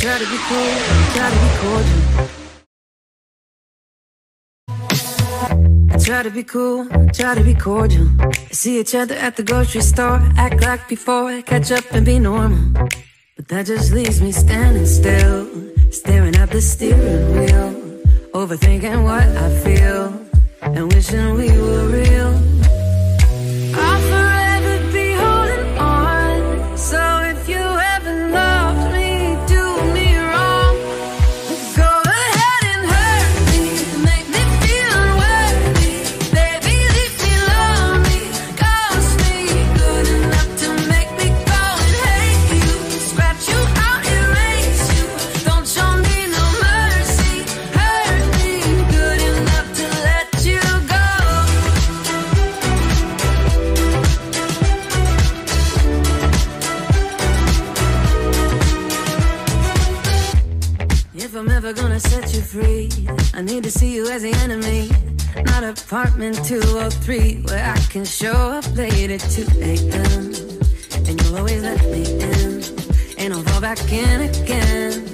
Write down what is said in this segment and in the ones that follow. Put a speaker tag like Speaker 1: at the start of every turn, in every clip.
Speaker 1: I try to be cool, try to be cordial. Try to be cool, try to be cordial. See each other at the grocery store, act like before, catch up and be normal. But that just leaves me standing still, staring at the steering wheel, overthinking what I feel, and wishing we were real. If gonna set you free, I need to see you as the enemy. Not apartment 203, where I can show up late at 2 a.m. And you'll always let me in, and I'll fall back in again.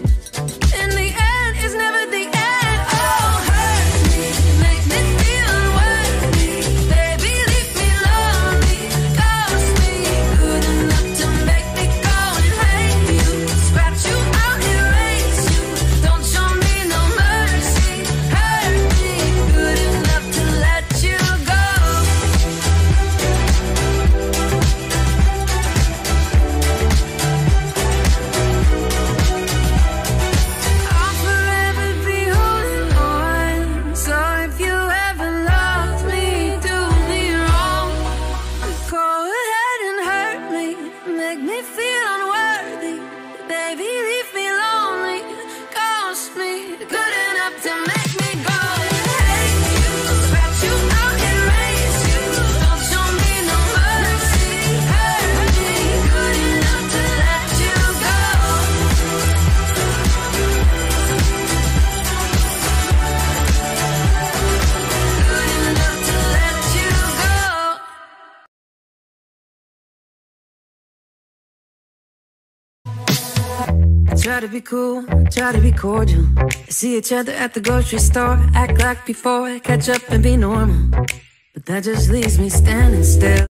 Speaker 1: Try to be cool, try to be cordial. See each other at the grocery store, act like before, catch up and be normal. But that just leaves me standing still.